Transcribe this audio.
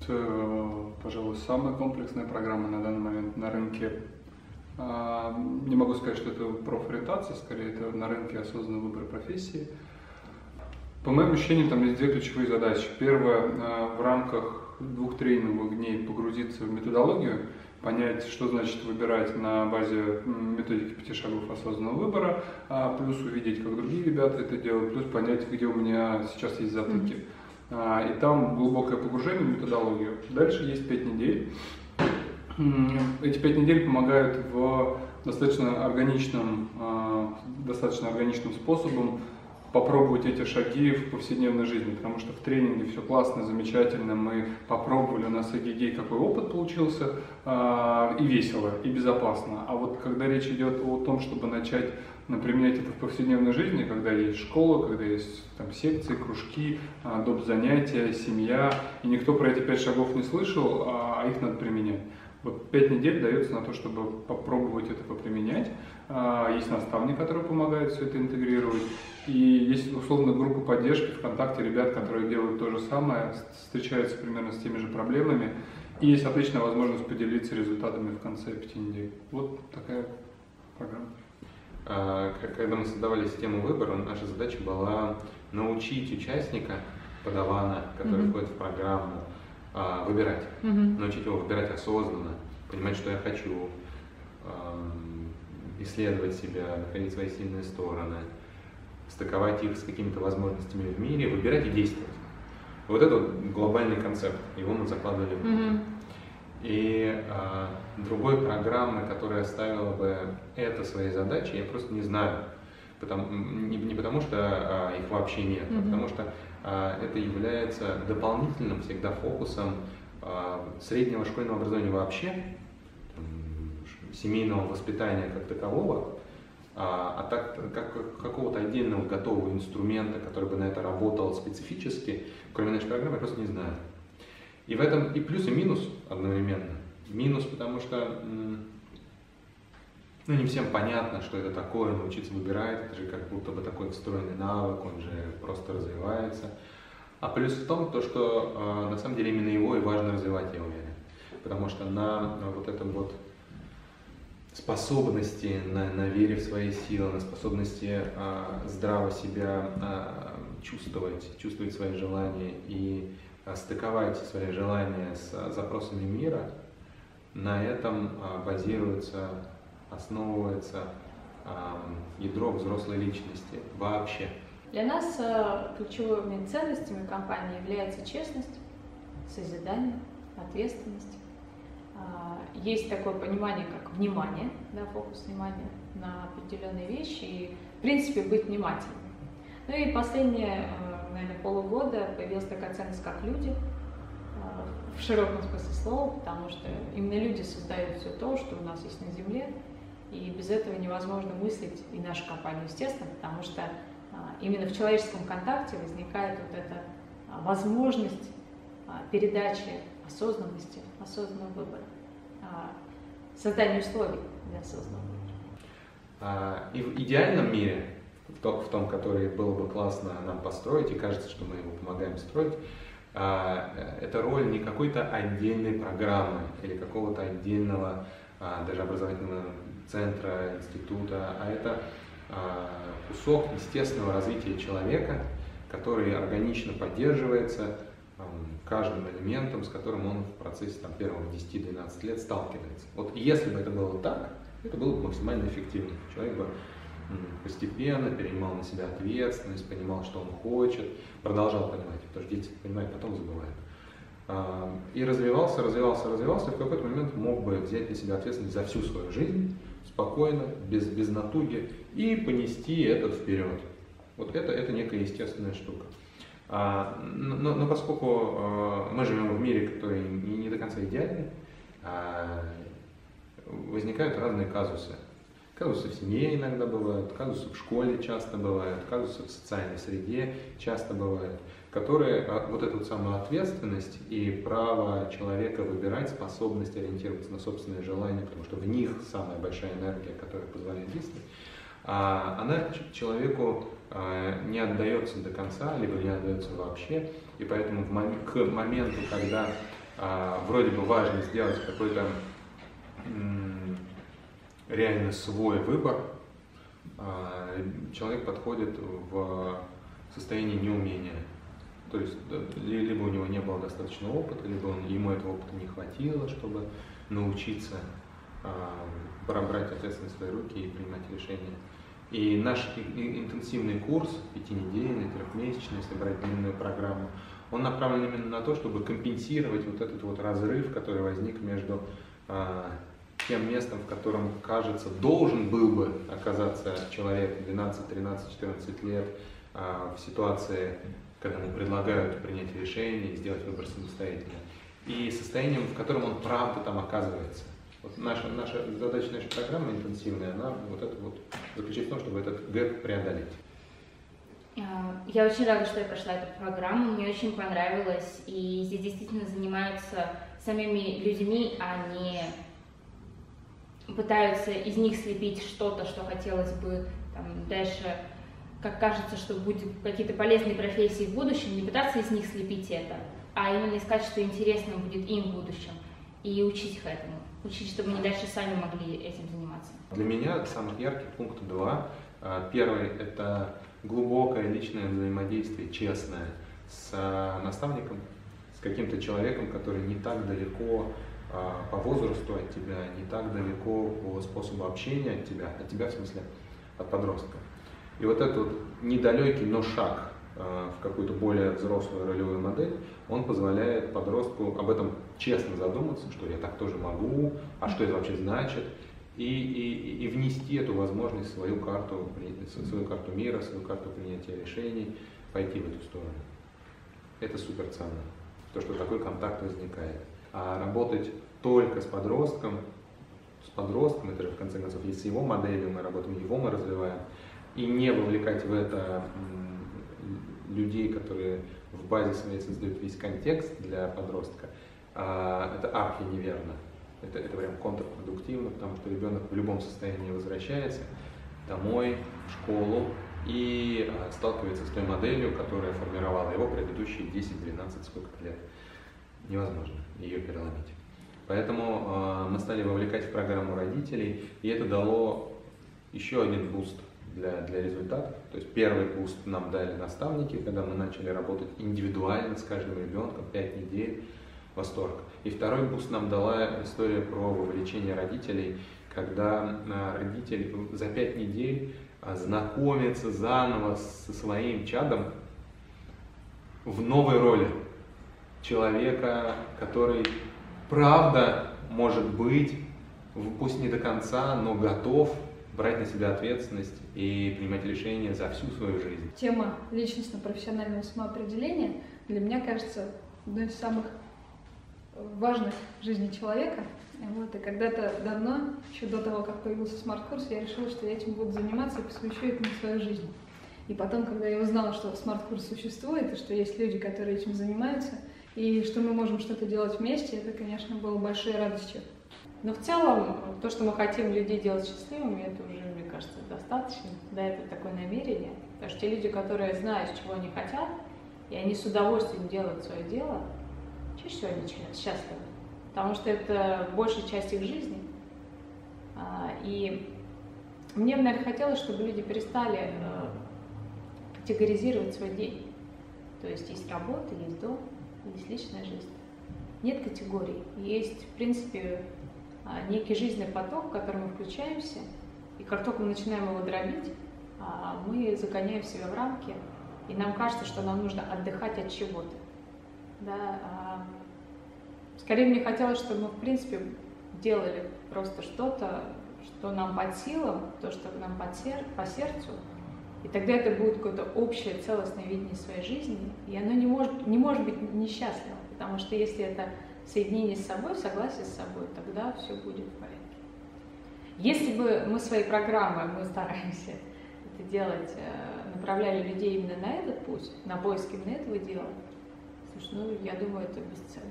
Это, пожалуй, самая комплексная программа на данный момент на рынке. А, не могу сказать, что это профориентация, скорее это на рынке осознанный выбор профессии. По моим ощущениям, там есть две ключевые задачи. Первое, а, в рамках двух тренинговых дней погрузиться в методологию, понять, что значит выбирать на базе методики пяти шагов осознанного выбора, а плюс увидеть, как другие ребята это делают, плюс понять, где у меня сейчас есть затыки. Mm-hmm. А, и там глубокое погружение методологию. Дальше есть пять недель. Эти пять недель помогают в достаточно органичным, а, достаточно органичным способом попробовать эти шаги в повседневной жизни, потому что в тренинге все классно, замечательно, мы попробовали, у нас эгегей какой опыт получился, э, и весело, и безопасно. А вот когда речь идет о том, чтобы начать применять это в повседневной жизни, когда есть школа, когда есть там, секции, кружки, э, доп. занятия, семья, и никто про эти пять шагов не слышал, а их надо применять. Вот пять недель дается на то, чтобы попробовать это поприменять. А, есть наставник, который помогает все это интегрировать. И есть условно группа поддержки ВКонтакте ребят, которые делают то же самое, встречаются примерно с теми же проблемами. И есть отличная возможность поделиться результатами в конце пяти недель. Вот такая программа. А, когда мы создавали систему выбора, наша задача была научить участника, подавана, который mm-hmm. входит в программу, а, выбирать. Mm-hmm. Научить его выбирать осознанно, понимать, что я хочу, исследовать себя, находить свои сильные стороны, стыковать их с какими-то возможностями в мире, выбирать и действовать. Вот это вот глобальный концепт, его мы закладывали в mm-hmm. И а, другой программы, которая ставила бы это своей задачей, я просто не знаю. Потому, не, не потому, что а, их вообще нет, mm-hmm. а потому что это является дополнительным всегда фокусом а, среднего школьного образования вообще, семейного воспитания как такового, а, а так как какого-то отдельного готового инструмента, который бы на это работал специфически, кроме нашей программы, я просто не знаю. И в этом и плюс, и минус одновременно. Минус, потому что ну, не всем понятно, что это такое, научиться выбирать, это же как будто бы такой встроенный навык, он же просто развивается. А плюс в том, то, что э, на самом деле именно его и важно развивать, я уверен. Потому что на, на вот этом вот способности, на, на вере в свои силы, на способности а, здраво себя а, чувствовать, чувствовать свои желания и а, стыковать свои желания с запросами мира, на этом а, базируется, основывается а, ядро взрослой личности вообще. Для нас а, ключевыми ценностями компании является честность, созидание, ответственность а, есть такое понимание, как внимание, да, фокус внимания на определенные вещи и, в принципе, быть внимательным. Ну и последние, э, наверное, полугода появилась такая ценность, как люди, э, в широком смысле слова, потому что именно люди создают все то, что у нас есть на Земле, и без этого невозможно мыслить и нашу компанию, естественно, потому что а, именно в человеческом контакте возникает вот эта а, возможность а, передачи осознанности, осознанного выбора, создания условий для осознанного выбора. И в идеальном мире, том, в том, который было бы классно нам построить, и кажется, что мы его помогаем строить, а, это роль не какой-то отдельной программы или какого-то отдельного даже образовательного центра, института, а это кусок естественного развития человека, который органично поддерживается каждым элементом, с которым он в процессе там, первых 10-12 лет сталкивается. Вот если бы это было так, это было бы максимально эффективно. Человек бы постепенно перенимал на себя ответственность, понимал, что он хочет, продолжал понимать, потому что дети понимают, потом забывают. А, и развивался, развивался, развивался, и в какой-то момент мог бы взять на себя ответственность за всю свою жизнь, спокойно, без, без натуги, и понести этот вперед. Вот это, это некая естественная штука. А, но, но поскольку а, мы живем в мире, который не, не до конца идеальный, а, возникают разные казусы. Казусы в семье иногда бывают, казусы в школе часто бывают, казусы в социальной среде часто бывают, которые вот эту самую ответственность и право человека выбирать, способность ориентироваться на собственные желания, потому что в них самая большая энергия, которая позволяет действовать, она человеку а, не отдается до конца, либо не отдается вообще. И поэтому к моменту, когда а, вроде бы важно сделать какой-то реально свой выбор, а, человек подходит в состоянии неумения. То есть либо у него не было достаточного опыта, либо он, ему этого опыта не хватило, чтобы научиться э, брать ответственность в свои руки и принимать решения. И наш интенсивный курс, пятинедельный, трехмесячный, если брать длинную программу, он направлен именно на то, чтобы компенсировать вот этот вот разрыв, который возник между э, тем местом, в котором, кажется, должен был бы оказаться человек 12, 13, 14 лет э, в ситуации когда ему предлагают принять решение и сделать выбор самостоятельно, и состоянием, в котором он правда там оказывается. Вот наша, наша задача нашей программы интенсивная, она вот это вот заключается в том, чтобы этот гэп преодолеть. А, я очень рада, что я прошла эту программу, мне очень понравилось, и здесь действительно занимаются самими людьми, а не пытаются из них слепить что-то, что хотелось бы там, дальше как кажется, что будет какие-то полезные профессии в будущем, не пытаться из них слепить это, а именно искать, что интересно будет им в будущем, и учить их этому. Учить, чтобы они дальше сами могли этим заниматься. Для меня самый яркий пункт два. А, первый – это глубокое личное взаимодействие, честное, с а, наставником, с каким-то человеком, который не так далеко по возрасту от тебя, не так далеко по способу общения от тебя, от тебя в смысле, от подростка. И вот этот вот недалекий, но шаг э, в какую-то более взрослую ролевую модель, он позволяет подростку об этом честно задуматься, что я так тоже могу, а что это вообще значит, и, и, и внести эту возможность в свою карту, свою карту мира, свою карту принятия решений, пойти в эту сторону. Это супер ценно, то, что такой контакт возникает. А работать только с подростком, с подростком, это же в конце концов, если его моделью мы работаем, его мы развиваем, и не вовлекать в это людей, которые в базе своей создают весь контекст для подростка, а, это архи неверно. Это, это прям контрпродуктивно, потому что ребенок в любом состоянии возвращается домой, в школу и а, сталкивается с той моделью, которая формировала его предыдущие 10, 12, сколько-то лет. Невозможно ее переломить. Поэтому э, мы стали вовлекать в программу родителей, и это дало еще один буст для, для результатов. То есть первый буст нам дали наставники, когда мы начали работать индивидуально с каждым ребенком, 5 недель, восторг. И второй буст нам дала история про вовлечение родителей, когда а, родитель за 5 недель а, знакомится заново со своим чадом в новой роли человека, который правда может быть, пусть не до конца, но готов брать на себя ответственность и принимать решения за всю свою жизнь. Тема личностно-профессионального самоопределения для меня кажется одной из самых важных в жизни человека. Вот, и когда-то давно, еще до того, как появился смарт-курс, я решила, что я этим буду заниматься и посвящу этому свою жизнь. И потом, когда я узнала, что смарт-курс существует, и что есть люди, которые этим занимаются, и что мы можем что-то делать вместе, это, конечно, было большой радостью. Но в целом, то, что мы хотим людей делать счастливыми, это уже, мне кажется, достаточно. Да, это такое намерение. Потому что те люди, которые знают, чего они хотят, и они с удовольствием делают свое дело, чаще всего они счастливы. Потому что это большая часть их жизни. А, и мне, наверное, хотелось, чтобы люди перестали э, категоризировать свой день. То есть есть работа, есть дом, есть личная жизнь. Нет категорий. Есть, в принципе, а, некий жизненный поток, в который мы включаемся, и как только мы начинаем его дробить, а, мы загоняем себя в рамки, и нам кажется, что нам нужно отдыхать от чего-то. Да? А, скорее мне хотелось, чтобы мы, в принципе, делали просто что-то, что нам под силам, то, что нам под сер по сердцу, и тогда это будет какое-то общее целостное видение своей жизни, и оно не может, не может быть несчастливым, потому что если это соединение с собой, согласие с собой, тогда все будет в порядке. Если бы мы свои программы, мы стараемся это делать, э, направляли людей именно на этот путь, на поиск именно этого дела, слушай, ну, я думаю, это бесценно.